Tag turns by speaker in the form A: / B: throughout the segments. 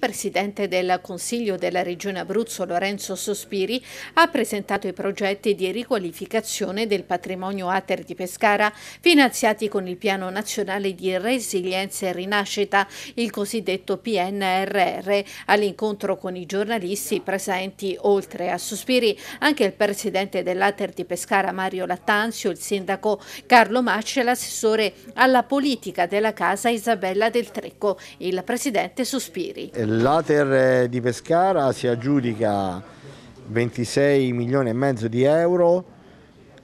A: Presidente del Consiglio della Regione Abruzzo, Lorenzo Sospiri, ha presentato i progetti di riqualificazione del patrimonio Ater di Pescara finanziati con il Piano Nazionale di Resilienza e Rinascita, il cosiddetto PNRR. All'incontro con i giornalisti presenti, oltre a Sospiri, anche il presidente dell'Ater di Pescara, Mario Lattanzio, il sindaco Carlo Macci e l'assessore alla politica della casa Isabella Del Trecco, il presidente Sospiri.
B: L'Ater di Pescara si aggiudica 26 milioni e mezzo di euro,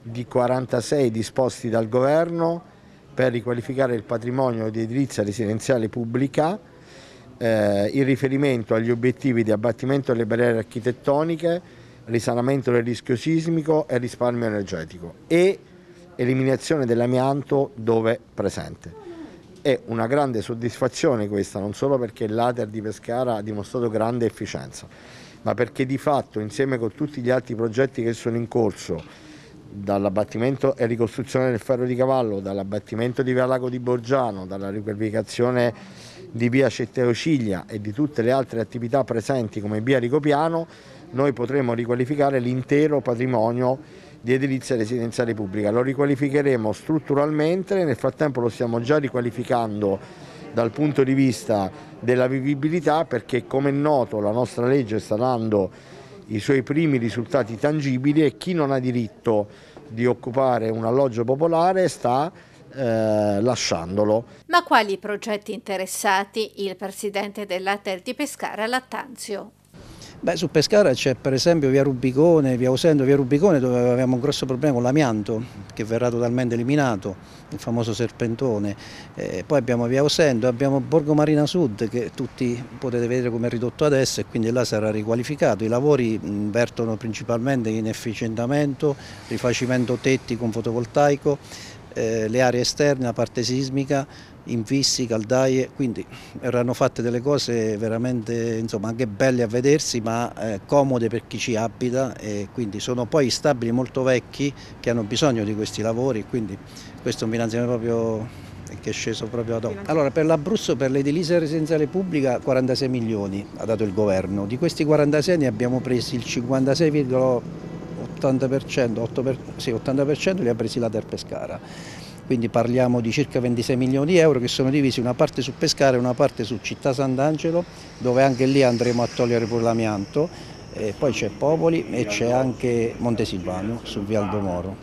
B: di 46 disposti dal governo per riqualificare il patrimonio di edilizia residenziale pubblica eh, in riferimento agli obiettivi di abbattimento delle barriere architettoniche, risanamento del rischio sismico e risparmio energetico e eliminazione dell'amianto dove presente. È una grande soddisfazione questa, non solo perché l'Ater di Pescara ha dimostrato grande efficienza, ma perché di fatto insieme con tutti gli altri progetti che sono in corso, dall'abbattimento e ricostruzione del ferro di cavallo, dall'abbattimento di Via Lago di Borgiano, dalla riqualificazione di via Ciglia e di tutte le altre attività presenti come via Ricopiano, noi potremo riqualificare l'intero patrimonio di edilizia residenziale pubblica. Lo riqualificheremo strutturalmente, nel frattempo lo stiamo già riqualificando dal punto di vista della vivibilità perché come è noto la nostra legge sta dando i suoi primi risultati tangibili e chi non ha diritto di occupare un alloggio popolare sta eh, lasciandolo.
A: Ma quali progetti interessati il presidente dell'Ater di Pescara Lattanzio?
C: Beh, su Pescara c'è per esempio via Rubicone, via Osendo, via Rubicone dove avevamo un grosso problema con l'amianto che verrà totalmente eliminato, il famoso serpentone. Eh, poi abbiamo via Osendo, abbiamo Borgo Marina Sud che tutti potete vedere come è ridotto adesso e quindi là sarà riqualificato. I lavori vertono principalmente in efficientamento, rifacimento tetti con fotovoltaico, eh, le aree esterne, la parte sismica, infissi, caldaie, quindi erano fatte delle cose veramente insomma, anche belle a vedersi ma eh, comode per chi ci abita e quindi sono poi stabili molto vecchi che hanno bisogno di questi lavori, quindi questo è un finanziamento proprio che è sceso proprio ad hoc. Allora per l'Abruzzo, per l'edilizia residenziale pubblica 46 milioni ha dato il governo, di questi 46 ne abbiamo presi il 56,8 80%, per, sì, 80 li ha presi la Ter Pescara, quindi parliamo di circa 26 milioni di euro che sono divisi una parte su Pescara e una parte su Città Sant'Angelo dove anche lì andremo a togliere pure l'amianto, poi c'è Popoli e c'è anche Montesilvano su Vialdo Moro.